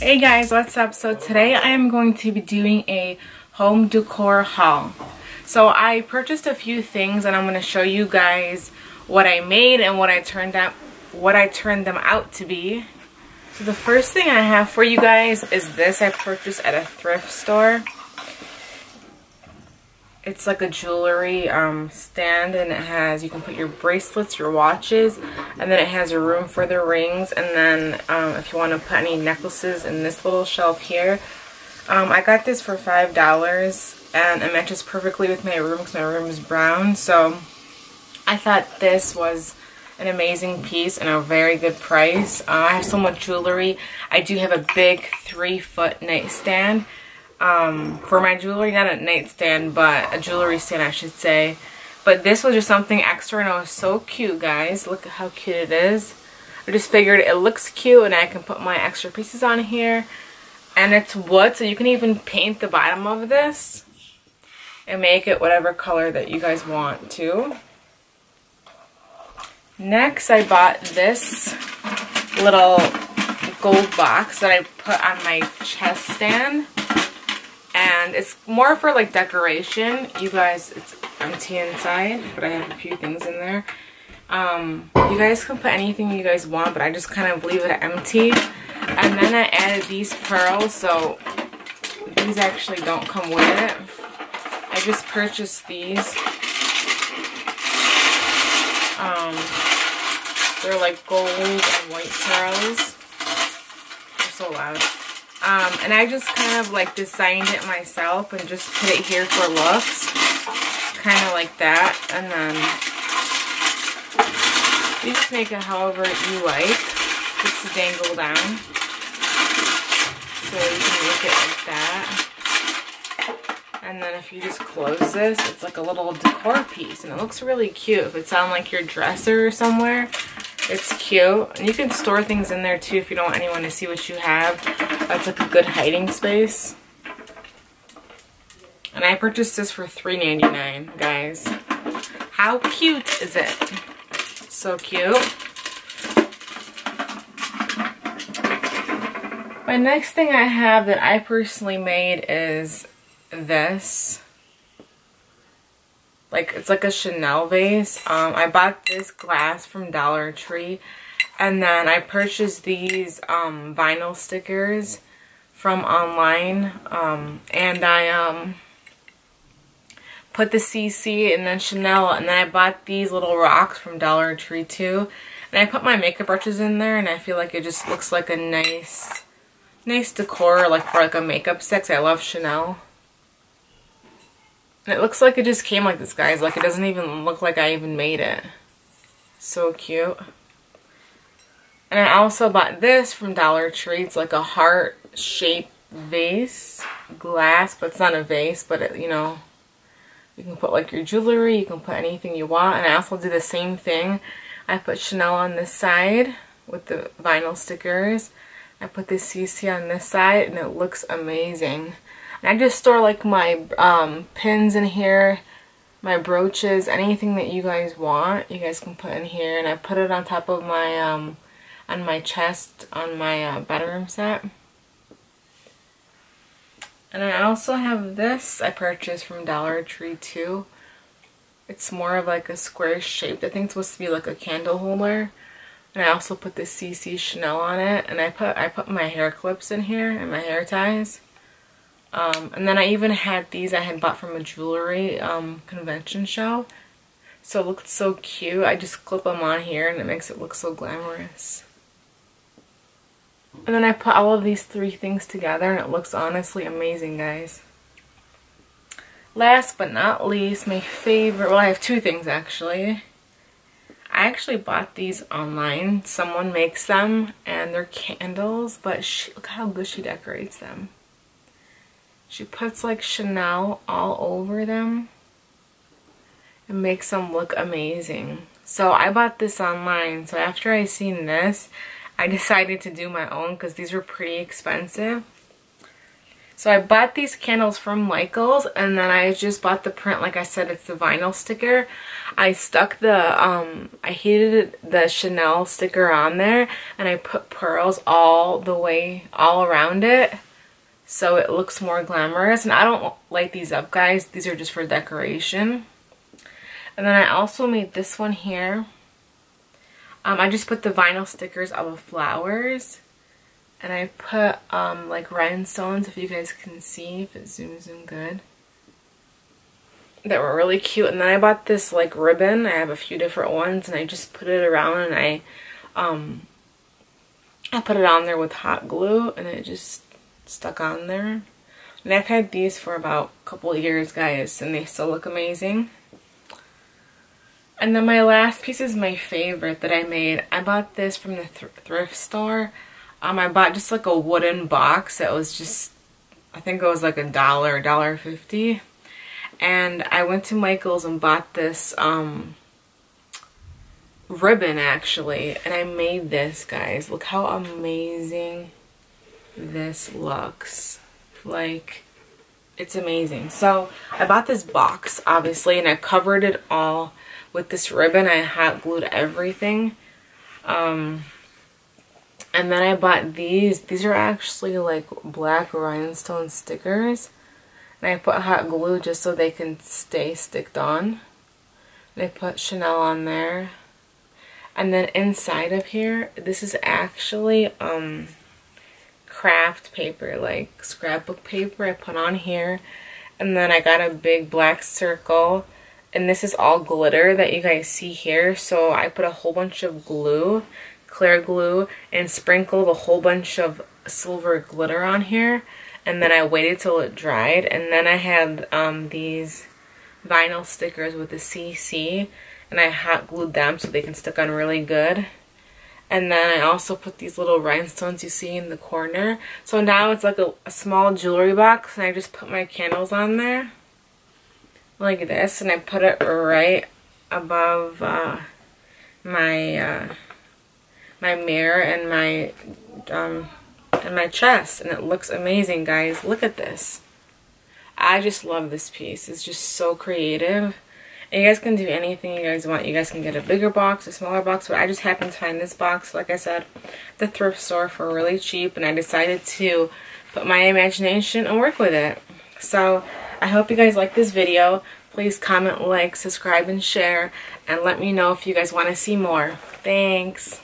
Hey guys, what's up? So today I am going to be doing a home decor haul. So I purchased a few things and I'm going to show you guys what I made and what I turned out what I turned them out to be. So the first thing I have for you guys is this I purchased at a thrift store. It's like a jewelry um, stand and it has, you can put your bracelets, your watches, and then it has a room for the rings. And then um, if you want to put any necklaces in this little shelf here. Um, I got this for $5 and it matches perfectly with my room because my room is brown. So I thought this was an amazing piece and a very good price. Uh, I have so much jewelry. I do have a big three foot nightstand um, for my jewelry, not a nightstand, but a jewelry stand, I should say. But this was just something extra, and it was so cute, guys. Look at how cute it is. I just figured it looks cute, and I can put my extra pieces on here. And it's wood, so you can even paint the bottom of this and make it whatever color that you guys want to. Next, I bought this little gold box that I put on my chest stand and it's more for like decoration. You guys it's empty inside but I have a few things in there. Um, you guys can put anything you guys want but I just kind of leave it empty. And then I added these pearls so these actually don't come with it. I just purchased these. Um, they're like gold and white pearls. They're so loud um, and I just kind of like designed it myself and just put it here for looks. Kind of like that. And then you just make it however you like. Just to dangle down. So you can make it like that. And then if you just close this, it's like a little decor piece. And it looks really cute. If it's on like your dresser somewhere, it's cute. And you can store things in there too if you don't want anyone to see what you have. That's like a good hiding space. And I purchased this for $3.99, guys. How cute is it? So cute. My next thing I have that I personally made is this like it's like a Chanel vase. Um, I bought this glass from Dollar Tree and then I purchased these um, vinyl stickers from online um, and I um, put the CC and then Chanel and then I bought these little rocks from Dollar Tree too and I put my makeup brushes in there and I feel like it just looks like a nice nice decor like for like a makeup set I love Chanel. And it looks like it just came like this, guys. Like, it doesn't even look like I even made it. So cute. And I also bought this from Dollar Tree. It's like a heart-shaped vase. Glass, but it's not a vase, but it, you know, you can put like your jewelry, you can put anything you want. And I also did the same thing. I put Chanel on this side with the vinyl stickers. I put the CC on this side and it looks amazing. And I just store like my um, pins in here, my brooches, anything that you guys want, you guys can put in here. And I put it on top of my, um, on my chest on my uh, bedroom set. And I also have this I purchased from Dollar Tree too. It's more of like a square shape. I think it's supposed to be like a candle holder. And I also put the CC Chanel on it. And I put I put my hair clips in here and my hair ties. Um, and then I even had these I had bought from a jewelry um, convention show. So it looked so cute. I just clip them on here and it makes it look so glamorous. And then I put all of these three things together and it looks honestly amazing, guys. Last but not least, my favorite, well I have two things actually. I actually bought these online. Someone makes them and they're candles, but she, look how good she decorates them. She puts like Chanel all over them. It makes them look amazing. So I bought this online. So after I seen this, I decided to do my own because these were pretty expensive. So I bought these candles from Michaels and then I just bought the print. Like I said, it's the vinyl sticker. I stuck the, um, I heated the Chanel sticker on there and I put pearls all the way, all around it. So it looks more glamorous. And I don't light these up, guys. These are just for decoration. And then I also made this one here. Um, I just put the vinyl stickers of flowers. And I put um, like rhinestones, if you guys can see, if it zooms in good. That were really cute. And then I bought this like ribbon. I have a few different ones. And I just put it around and I, um, I put it on there with hot glue. And it just stuck on there. And I've had these for about a couple years, guys. And they still look amazing. And then my last piece is my favorite that I made. I bought this from the thr thrift store. Um, I bought just like a wooden box that was just, I think it was like a dollar, dollar fifty. And I went to Michael's and bought this um, ribbon actually. And I made this, guys. Look how amazing this looks. Like, it's amazing. So I bought this box, obviously, and I covered it all with this ribbon. I hot glued everything. Um, and then I bought these. These are actually like black rhinestone stickers. And I put hot glue just so they can stay sticked on. And I put Chanel on there. And then inside of here, this is actually um, craft paper, like scrapbook paper I put on here. And then I got a big black circle. And this is all glitter that you guys see here. So I put a whole bunch of glue clear glue and sprinkled a whole bunch of silver glitter on here. And then I waited till it dried. And then I had um, these vinyl stickers with the CC and I hot glued them so they can stick on really good and then I also put these little rhinestones you see in the corner. So now it's like a, a small jewelry box and I just put my candles on there like this. And I put it right above uh, my uh, my mirror and my um, and my chest. And it looks amazing guys. Look at this. I just love this piece. It's just so creative and you guys can do anything you guys want you guys can get a bigger box a smaller box but I just happened to find this box like I said the thrift store for really cheap and I decided to put my imagination and work with it so I hope you guys like this video. Please comment, like, subscribe, and share. And let me know if you guys want to see more. Thanks.